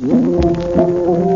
Yeah.